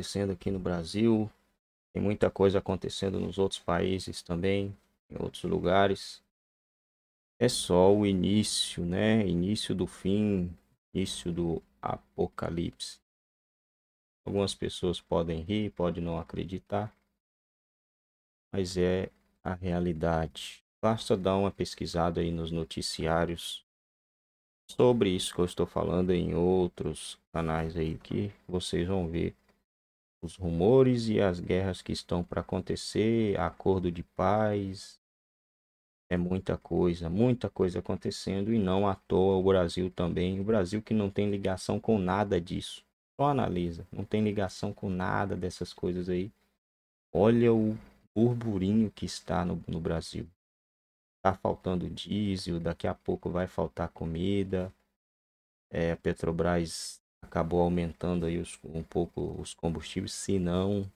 acontecendo aqui no Brasil, tem muita coisa acontecendo nos outros países também, em outros lugares. É só o início, né? Início do fim, início do apocalipse. Algumas pessoas podem rir, podem não acreditar, mas é a realidade. Basta dar uma pesquisada aí nos noticiários sobre isso que eu estou falando em outros canais aí que vocês vão ver os rumores e as guerras que estão para acontecer, acordo de paz. É muita coisa, muita coisa acontecendo e não à toa o Brasil também. O Brasil que não tem ligação com nada disso. Só analisa, não tem ligação com nada dessas coisas aí. Olha o burburinho que está no, no Brasil. Está faltando diesel, daqui a pouco vai faltar comida. É, a Petrobras acabou aumentando aí os, um pouco os combustíveis, senão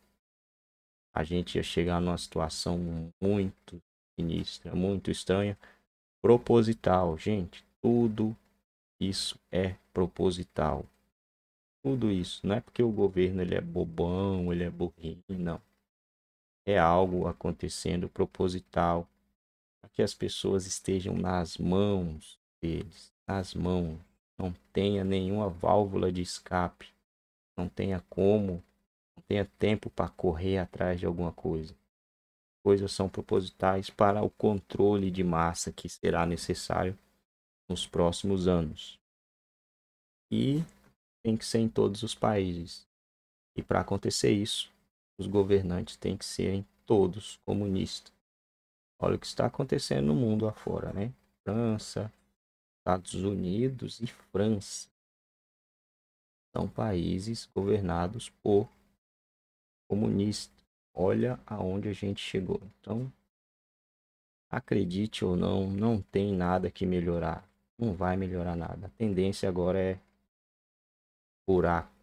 a gente ia chegar numa situação muito sinistra, muito estranha, proposital, gente, tudo isso é proposital. Tudo isso, não é porque o governo ele é bobão, ele é burrinho, não. É algo acontecendo proposital para que as pessoas estejam nas mãos deles, nas mãos não tenha nenhuma válvula de escape, não tenha como, não tenha tempo para correr atrás de alguma coisa. Coisas são propositais para o controle de massa que será necessário nos próximos anos. E tem que ser em todos os países. E para acontecer isso, os governantes têm que serem todos comunistas. Olha o que está acontecendo no mundo afora, né? França, Estados Unidos e França são países governados por comunistas. Olha aonde a gente chegou. Então, acredite ou não, não tem nada que melhorar. Não vai melhorar nada. A tendência agora é buraco.